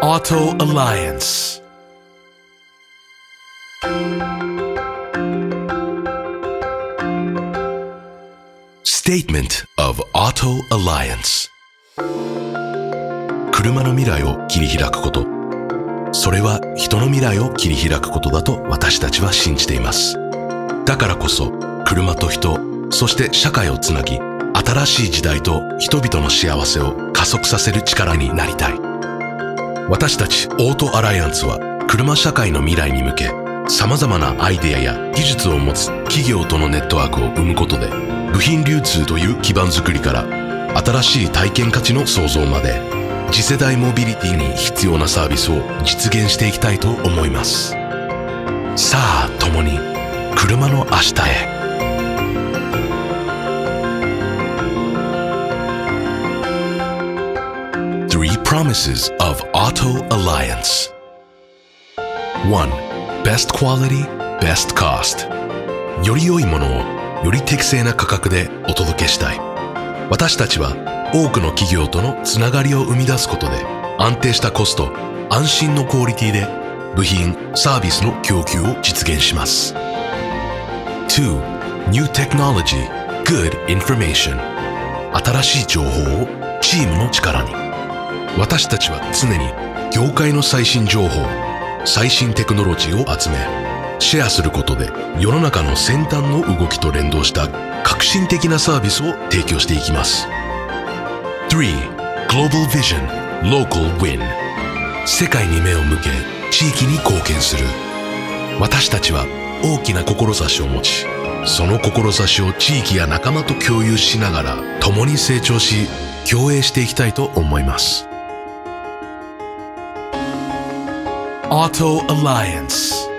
Auto Alliance. Statement of Auto Alliance. 車の未来を切り開くこと。それは人の未来を切り開くことだと私たちは信じています。だからこそ車と人そして社会をつなぎ新しい時代と人々の幸せを加速させる力になりたい。私たちオートアライアンスは車社会の未来に向け様々なアイデアや技術を持つ企業とのネットワークを生むことで部品流通という基盤づくりから新しい体験価値の創造まで次世代モビリティに必要なサービスを実現していきたいと思います。さあ共に車の明日へ。Promises of Auto Alliance 1. Best quality, best cost より良いものをより適正な価格でお届けしたい私たちは多くの企業とのつながりを生み出すことで安定したコスト安心のクオリティで部品サービスの供給を実現します 2. New technology good information 新しい情報をチームの力に私たちは常に業界の最新情報最新テクノロジーを集めシェアすることで世の中の先端の動きと連動した革新的なサービスを提供していきます。3. Global Vision Local Win 世界に目を向け地域に貢献する。私たちは大きな志を持ちその志を地域や仲間と共有しながら共に成長し共栄していきたいと思います。Auto Alliance